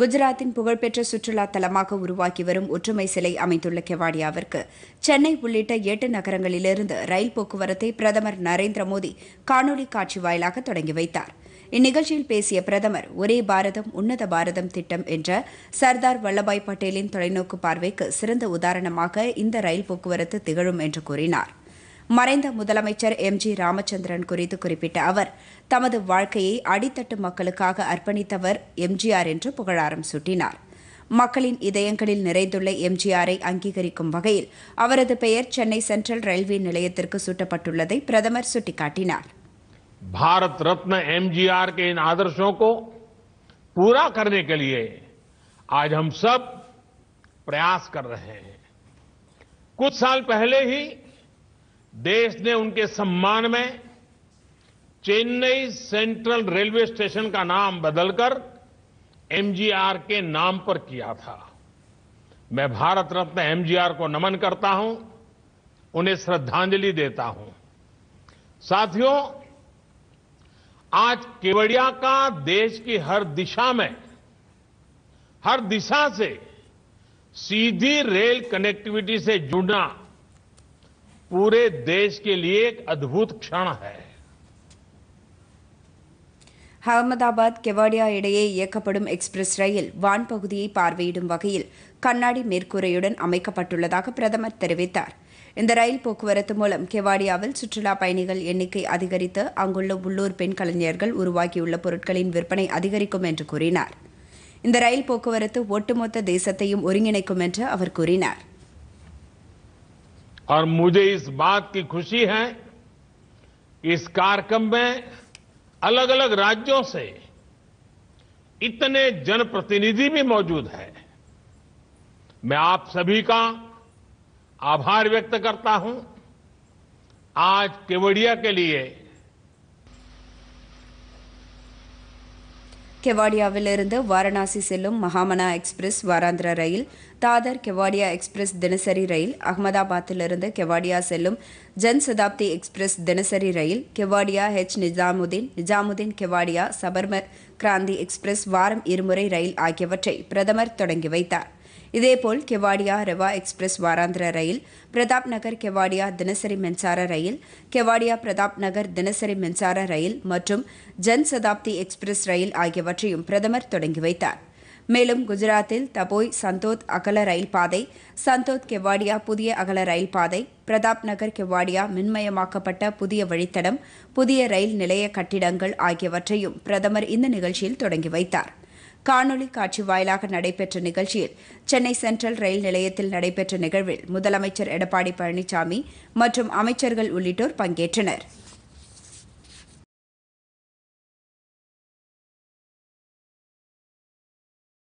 குஜராத்தின் புகழ்பெற்ற சுற்றுலா தலமாக உருவாக்கி வரும் ஒற்றுமை சிலை அமைந்துள்ள கெவாடியாவிற்கு சென்னை உள்ளிட்ட எட்டு நகரங்களிலிருந்து ரயில் போக்குவரத்தை பிரதமர் நரேந்திர மோடி காணொலி காட்சி வாயிலாக தொடங்கி வைத்தார். இந்நிகழ்ச்சியில் பேசிய பிரதமர் ஒரே பாரதம் உன்னத பாரதம் திட்டம் என்ற சர்தார் வல்லபாய் பட்டேலின் தொலைநோக்கு பார்வைக்கு சிறந்த உதாரணமாக இந்த ரயில் போக்குவரத்து திகழும் என்று கூறினார். மறைந்த முதலமைச்சர் எம் ஜி ராமச்சந்திரன் குறித்து குறிப்பிட்ட அவர் தமது வாழ்க்கையை அடித்தட்டு மக்களுக்காக அர்ப்பணித்தவர் எம்ஜிஆர் என்று புகழாரம் சூட்டினார் மக்களின் இதயங்களில் நிறைந்துள்ள எம்ஜிஆரை அங்கீகரிக்கும் வகையில் அவரது பெயர் சென்னை சென்ட்ரல் ரயில்வே நிலையத்திற்கு சூட்டப்பட்டுள்ளதை பிரதமர் சுட்டிக்காட்டினார் भारत रत्न एमजीआर के इन आदर्शों को पूरा करने के लिए आज हम सब प्रयास कर रहे हैं कुछ साल पहले ही देश ने उनके सम्मान में चेन्नई सेंट्रल रेलवे स्टेशन का नाम बदलकर एमजीआर के नाम पर किया था। मैं भारत रत्न एमजीआर को नमन करता हूँ, उन्हें श्रद्धांजलि देता हूँ। साथियों, आज केवड़िया का देश की हर दिशा में, हर दिशा से सीधी रेल कनेक्टिविटी से जुड़ना पूरे देश के लिए एक अद्भुत क्षण है அகமதாபாத் கெவாடியா இடையே இயக்கப்படும் எக்ஸ்பிரஸ் ரயில் வான்பகுதியை பார்வையிடும் வகையில் கண்ணாடி மேற்கூரையுடன் அமைக்கப்பட்டுள்ளதாக பிரதமர் தெரிவித்தார் இந்த ரயில் போக்குவரத்து மூலம் கெவாடியாவில் சுற்றுலா பயணிகள் எண்ணிக்கை அதிகரித்து அங்குள்ள உள்ளூர் பெண் கலைஞர்கள் உருவாக்கியுள்ள பொருட்களின் விற்பனை அதிகரிக்கும் என்று கூறினார் இந்த ரயில் போக்குவரத்து ஒட்டுமொத்த தேசத்தையும் ஒருங்கிணைக்கும் என்று அவர் கூறினார் और मुझे इस बात की खुशी है कि इस कार्यक्रम में अलग अलग राज्यों से इतने जनप्रतिनिधि भी मौजूद हैं। मैं आप सभी का आभार व्यक्त करता हूँ। आज केवड़िया के लिए கெவாடியாவிலிருந்து வாரணாசி செல்லும் மகாமனா எக்ஸ்பிரஸ் வாராந்திர ரயில் தாதர் கெவாடியா எக்ஸ்பிரஸ் தினசரி ரயில் அகமதாபாத்திலிருந்து கெவாடியா செல்லும் ஜன் சதாப்தி எக்ஸ்பிரஸ் தினசரி ரயில் கெவாடியா ஹெச் நிஜாமுதீன் நிஜாமுதீன் கெவாடியா சபர்மர் கிராந்தி எக்ஸ்பிரஸ் வாரம் இருமுறை ரயில் ஆகியவற்றை பிரதமர் தொடங்கி வைத்தார். இதேபோல் கெவாடியா ரெவா எக்ஸ்பிரஸ் வாராந்திர ரயில் பிரதாப் நகர் கெவாடியா தினசரி மின்சார ரயில் கெவாடியா பிரதாப் நகர் தினசரி மின்சார ரயில் மற்றும் ஜன் சதாப்தி எக்ஸ்பிரஸ் ரயில் ஆகியவற்றையும் பிரதமர் தொடங்கி வைத்தார். மேலும் குஜராத்தில் தபோய் சந்தோத் அகல ரயில் பாதை சந்தோத் கெவாடியா புதிய அகல ரயில் பாதை பிரதாப் நகர் கெவாடியா மின்மயமாக்கப்பட்ட புதிய வழித்தடம் புதிய ரயில் நிலைய கட்டிடங்கள் ஆகியவற்றையும் பிரதமர் இந்த நிகழ்ச்சியில் தொடங்கி வைத்தார். காணொலி காட்சி வாயிலாக நடைபெற்ற நிகழ்ச்சியில் சென்னை சென்ட்ரல் ரயில் நிலையத்தில் நடைபெற்ற நிகழ்வில் முதலமைச்சர் எடப்பாடி பழனிசாமி மற்றும் அமைச்சர்கள் உள்ளிட்டோர் பங்கேற்றனர்.